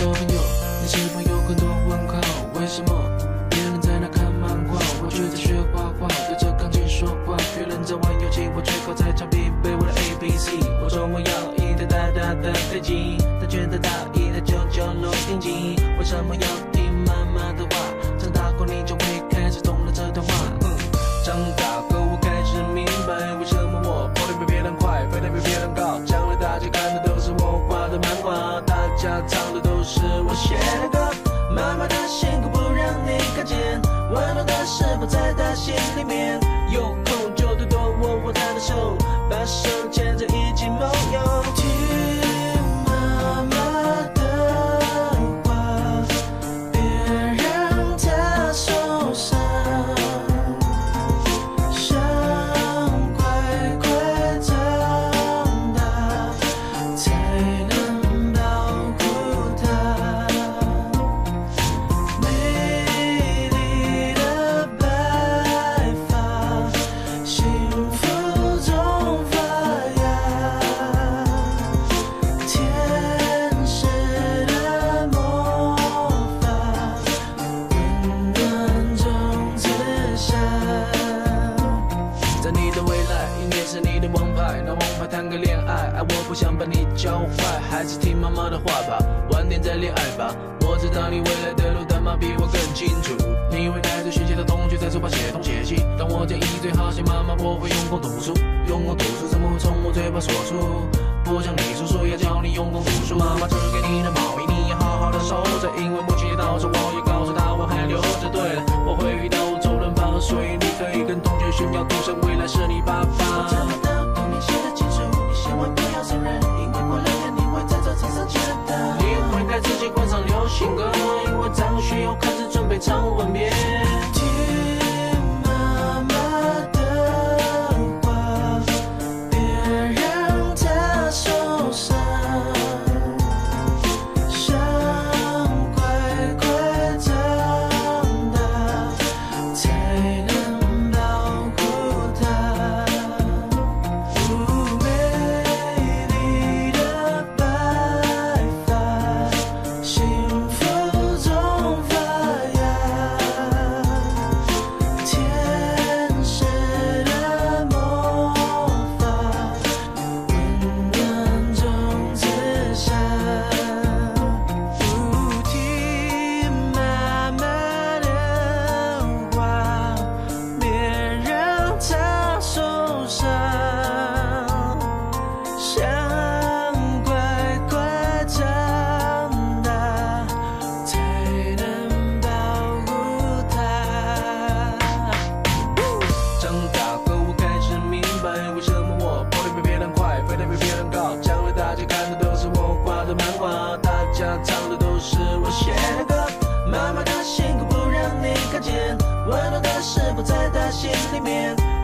小朋友你是否有很多问号为什么别人在那看漫画我却在学画画对着钢琴说话别人在玩游戏我却靠在墙壁背我的 abc 我说我要一台大大的飞机但却得到一台旧旧录音机为什么要听妈妈的话？长大后你就写的歌。妈妈的辛苦不让你看见，温暖的食谱在她心里面？有空就多多握握她的手，把手王牌，拿王牌谈个恋爱，爱我不想把你教坏，还是听妈妈的话吧，晚点再恋爱吧。我知道你未来的路，但妈比我更清楚。你会带着学习的同学在书包写东写西，但我建议最好写妈妈，我会用功读书，用功读书怎么会从我嘴巴说出？不像你叔叔要教你用功读书，妈妈织给你的毛衣你要好好的收着，因为母亲节到时我也告诉她我还留着。对了，我会遇到周润发，所以开始准备辛苦